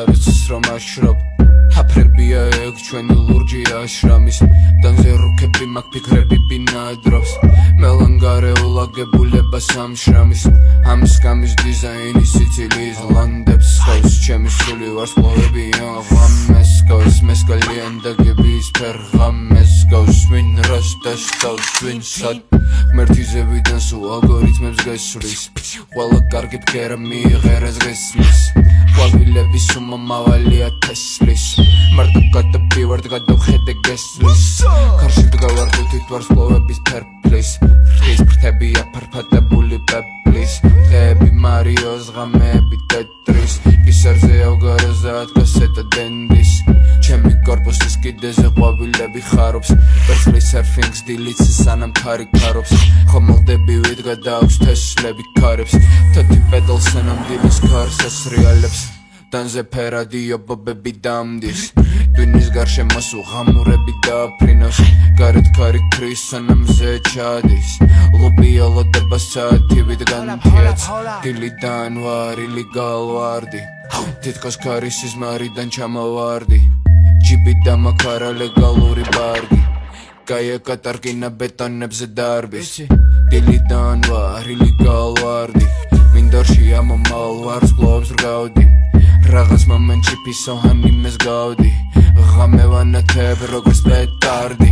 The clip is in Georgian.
არის რომ აშრობ. აფრებია ეგ ჩვენი ლურჯი აშრამის. დანზე რუქები მაგ ფიქრები ბინადრობს. მელანგარეულ აგებულება სამშრამის. ამ სკამის დიზაინის სიცილის ლანდებს ხავს ჩემი სული ვარსკვლავები აღამეს გავს მესკალიან დაგების ფერღამეს გავს ვინ რასტას გავს ვინ სად ღმერთიზებიდან სულ ალგორითმებს გესვრის ყველა კარგი ფქერა მიიღერეს გესმის. ყვავილების უმამავალია თესლის. მარტო გადაბივარდ გადავხედე გესვლის. კარში დგავარ ხუთით ვარსკვლავების ფერფლის. ფრის ფრთები აფარფატებული პეპლის. დღეები მარიოს ღამეები ტეტრის. ისერზე ავგაროზად გასეტა დენდის ჩემი корпуსის კიდეზე ყვავილები ხარობს. ვერცხლი სერფინგს დილიცი სანამ ქარი ქარობს. ხომალდები ვიდგა და აქვს თესლები ქარებს. თოთი პედალს ენამდილის ქარს ასრიალებს დანზე ფერადიო ბობები დამდის დვინის გარშემოს უღამურები დააფრინავს. გარეთ ქარი ქრის სანამ ზე ჩადის. ლუპი ალოდება საათი ვიდგან მთიაც დილიდან ვარილი გალვარდი. თითქოს ქარის იზმარიდან ჩამოვარდი. ჯიპი და მაქარა ლეგალური ბარგი. კაია კატარკინა ბეტონებზე დარბის. დილიდან ვარილი გალვარდი მინდორში ამომალ ვარს გლობს რგავდი რაღაც მომენტში ფისოჰანი მეს გავდი ღამე ვანათებ როგორც პეტარდი